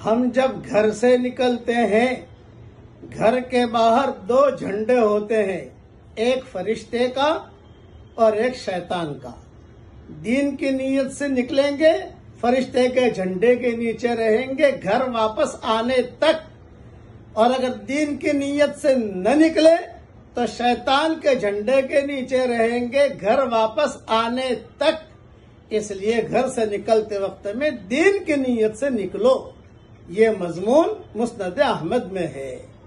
हम जब घर से निकलते हैं, घर के बाहर दो झंडे होते हैं, एक फरिश्ते का और एक शैतान का। दीन की नीयत से निकलेंगे, फरिश्ते के झंडे के नीचे रहेंगे, घर वापस आने तक। और अगर दीन की नीयत से न निकले तो शैतान के झंडे के नीचे रहेंगे, घर वापस आने तक। इसलिए घर से निकलते वक्त में दीन की नीयत से निकलो। ये मजमून मुस्त अहमद में है।